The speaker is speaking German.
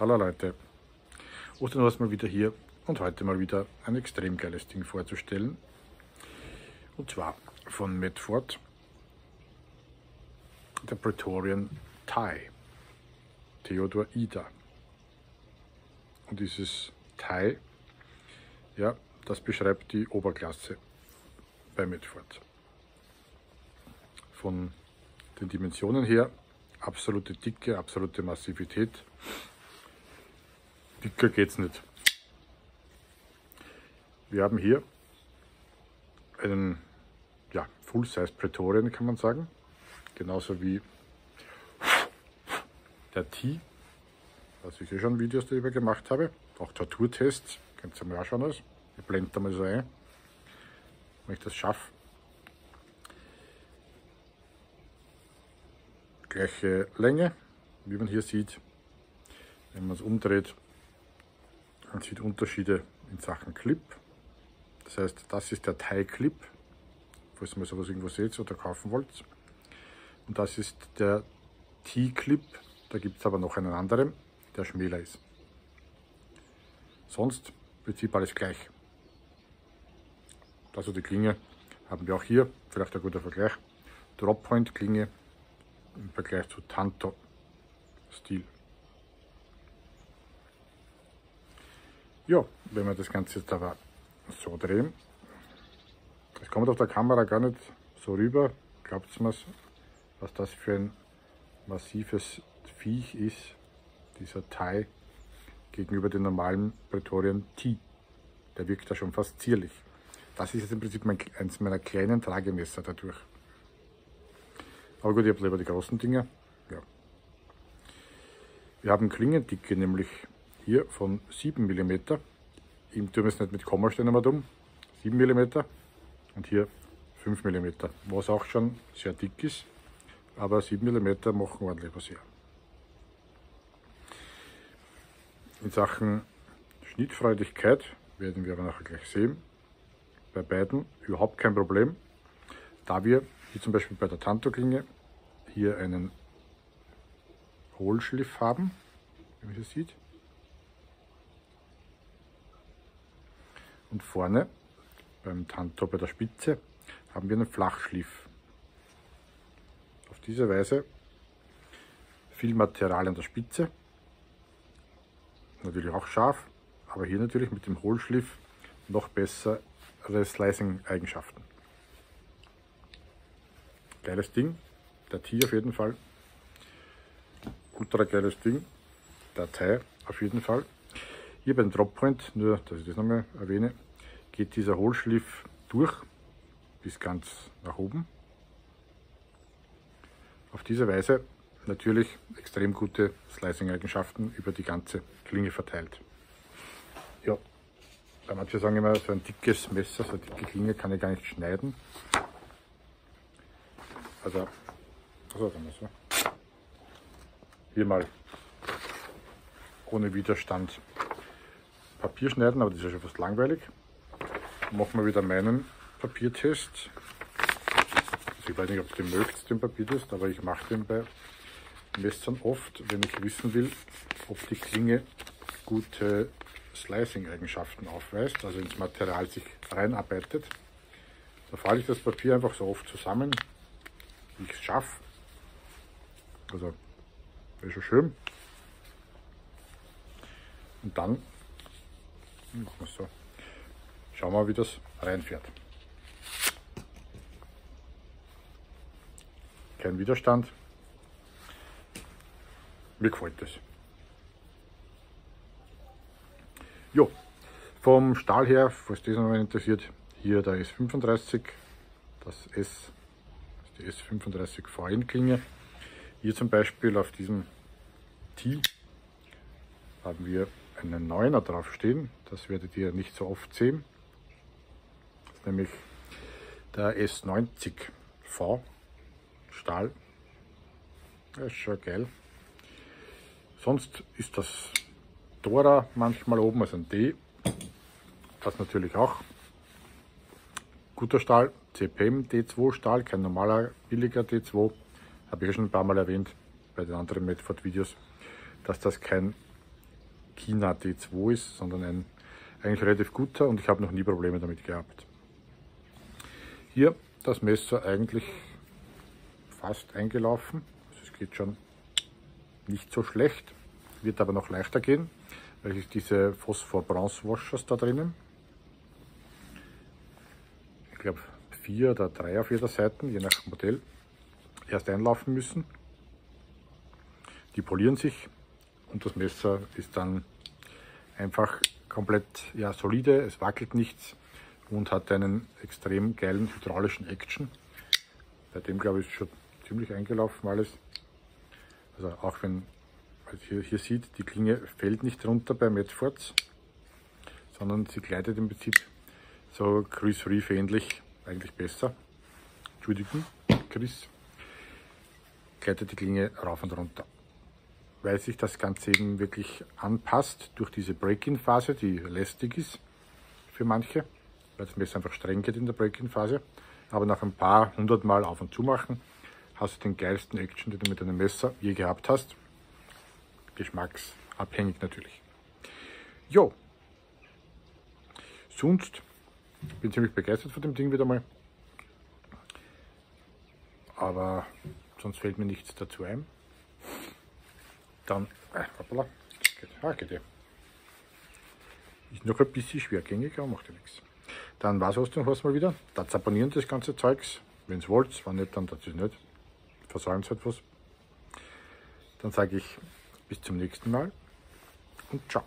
Hallo Leute, Ostern ist mal wieder hier und heute mal wieder ein extrem geiles Ding vorzustellen. Und zwar von Medford, der Praetorian Tie, Theodor Ida. Und dieses Tie, ja, das beschreibt die Oberklasse bei Medford. Von den Dimensionen her absolute Dicke, absolute Massivität Dicker geht's nicht. Wir haben hier einen ja, Full-Size Praetorian, kann man sagen. Genauso wie der T, was ich eh schon Videos darüber gemacht habe. Auch Torturtests, könnt ihr mal auch schauen. Ich blende da mal so ein, wenn ich das schaffe. Gleiche Länge, wie man hier sieht. Wenn man es umdreht, man sieht Unterschiede in Sachen Clip. Das heißt, das ist der Thai-Clip, falls ihr mal sowas irgendwo seht oder kaufen wollt. Und das ist der T-Clip, da gibt es aber noch einen anderen, der schmäler ist. Sonst im Prinzip alles gleich. Also die Klinge haben wir auch hier, vielleicht ein guter Vergleich. Drop Point Klinge im Vergleich zu Tanto Stil. Ja, wenn wir das Ganze jetzt aber so drehen, das kommt auf der Kamera gar nicht so rüber, glaubt mir, was das für ein massives Viech ist, dieser Thai gegenüber dem normalen Praetorian T. Der wirkt da schon fast zierlich. Das ist jetzt im Prinzip mein, eines meiner kleinen Tragemesser dadurch. Aber gut, ich habe lieber die großen Dinger. Ja. Wir haben Klingendicke, nämlich hier von 7 mm. Im tun wir es nicht mit Kommastellen mal dumm. 7 mm und hier 5 mm, was auch schon sehr dick ist, aber 7 mm machen ordentlich was her. In Sachen Schnittfreudigkeit werden wir aber nachher gleich sehen. Bei beiden überhaupt kein Problem, da wir, wie zum Beispiel bei der Tanto-Klinge, hier einen Hohlschliff haben, wie man hier sieht. Und vorne beim Tanto bei der Spitze haben wir einen Flachschliff. Auf diese Weise viel Material an der Spitze, natürlich auch scharf, aber hier natürlich mit dem Hohlschliff noch bessere Slicing-Eigenschaften. Geiles Ding, der Tee auf jeden Fall. Ultra geiles Ding, der Thai auf jeden Fall. Hier beim Droppoint, nur dass ich das nochmal erwähne, geht dieser Hohlschliff durch bis ganz nach oben. Auf diese Weise natürlich extrem gute Slicing-Eigenschaften über die ganze Klinge verteilt. Ja, manche sagen immer, so ein dickes Messer, so eine dicke Klinge kann ich gar nicht schneiden. Also, also dann so. Hier mal ohne Widerstand Papier schneiden, aber das ist ja schon fast langweilig. Machen wir wieder meinen Papiertest. Also ich weiß nicht, ob ihr den mögt, den Papiertest, aber ich mache den bei Messern oft, wenn ich wissen will, ob die Klinge gute Slicing-Eigenschaften aufweist, also ins Material sich reinarbeitet. Da falle ich das Papier einfach so oft zusammen, wie ich es schaffe. Also, ist schon schön. Und dann so. Schauen wir, wie das reinfährt. Kein Widerstand. Mir gefällt das. Jo, vom Stahl her, falls das noch interessiert, hier der S35, das S, die S35 VN-Klinge. Hier zum Beispiel auf diesem T haben wir einen 9er drauf stehen. Das werdet ihr nicht so oft sehen. nämlich der S90V Stahl. Das ist schon geil. Sonst ist das Dora manchmal oben, also ein D. Das natürlich auch. Guter Stahl, CPM D2 Stahl, kein normaler billiger D2. Habe ich ja schon ein paar Mal erwähnt bei den anderen Medford Videos, dass das kein Kina T2 ist, sondern ein eigentlich relativ guter und ich habe noch nie Probleme damit gehabt. Hier das Messer eigentlich fast eingelaufen. Also es geht schon nicht so schlecht, wird aber noch leichter gehen, weil ich diese Phosphor Bronze Washers da drinnen. Ich glaube vier oder drei auf jeder Seite, je nach Modell, erst einlaufen müssen. Die polieren sich und das Messer ist dann einfach komplett ja, solide, es wackelt nichts und hat einen extrem geilen hydraulischen Action. Bei dem glaube ich ist schon ziemlich eingelaufen alles. Also auch wenn man hier, hier sieht, die Klinge fällt nicht runter beim Medfords, sondern sie gleitet im Prinzip so Chris Reef ähnlich, eigentlich besser. Entschuldigung, Chris. Gleitet die Klinge rauf und runter. Weil sich das Ganze eben wirklich anpasst durch diese Break-In-Phase, die lästig ist für manche, weil das Messer einfach streng geht in der Break-In-Phase. Aber nach ein paar hundert Mal auf und zu machen, hast du den geilsten Action, den du mit einem Messer je gehabt hast. Geschmacksabhängig natürlich. Jo. Sonst bin ziemlich begeistert von dem Ding wieder mal. Aber sonst fällt mir nichts dazu ein. Dann, äh, hoppala, ah, geht ja. Ist noch ein bisschen schwergängig, aber macht ja nichts. Dann war es aus dem Haus mal wieder. Da abonnieren das ganze Zeugs. Wenn es wollt, wenn nicht, dann das ist nicht versäumt etwas. Dann sage ich bis zum nächsten Mal und ciao.